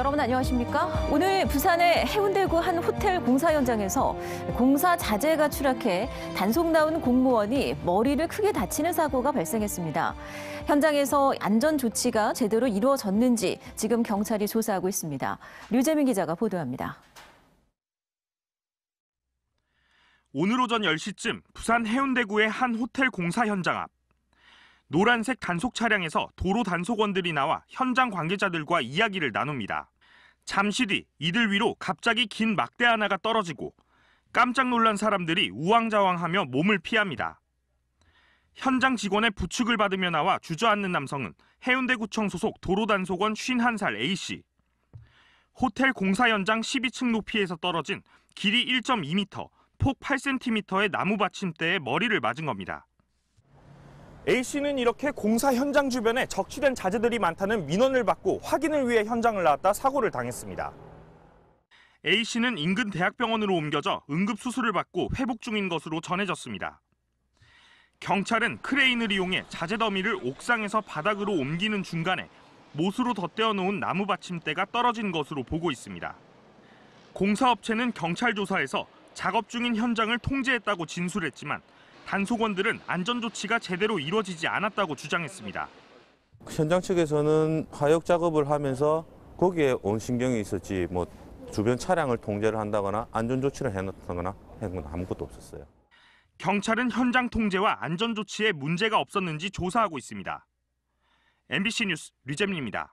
여러분 안녕하십니까? 오늘 부산의 해운대구 한 호텔 공사 현장에서 공사 자재가 추락해 단속 나온 공무원이 머리를 크게 다치는 사고가 발생했습니다. 현장에서 안전 조치가 제대로 이루어졌는지 지금 경찰이 조사하고 있습니다. 류재민 기자가 보도합니다. 오늘 오전 10시쯤 부산 해운대구의 한 호텔 공사 현장 앞. 노란색 단속 차량에서 도로 단속원들이 나와 현장 관계자들과 이야기를 나눕니다. 잠시 뒤 이들 위로 갑자기 긴 막대 하나가 떨어지고 깜짝 놀란 사람들이 우왕좌왕하며 몸을 피합니다. 현장 직원의 부축을 받으며 나와 주저앉는 남성은 해운대구청 소속 도로단속원 51살 A씨. 호텔 공사 현장 12층 높이에서 떨어진 길이 1.2m, 폭 8cm의 나무 받침대에 머리를 맞은 겁니다. A씨는 이렇게 공사 현장 주변에 적시된 자재들이 많다는 민원을 받고 확인을 위해 현장을 나왔다 사고를 당했습니다. A씨는 인근 대학병원으로 옮겨져 응급수술을 받고 회복 중인 것으로 전해졌습니다. 경찰은 크레인을 이용해 자재 더미를 옥상에서 바닥으로 옮기는 중간에 못으로 덧대어 놓은 나무 받침대가 떨어진 것으로 보고 있습니다. 공사업체는 경찰 조사에서 작업 중인 현장을 통제했다고 진술했지만 단속원들은 안전조치가 제대로 이루어지지 않았다고 주장했습니다. 현장 측에서는 화역 작업을 하면서 거기에 온 신경이 있었지 뭐 주변 차량을 통제를 한다거나 안전 조치를 해놨다거나 한건 아무것도 없었어요. 경찰은 현장 통제와 안전조치에 문제가 없었는지 조사하고 있습니다. MBC 뉴스 류재민입니다.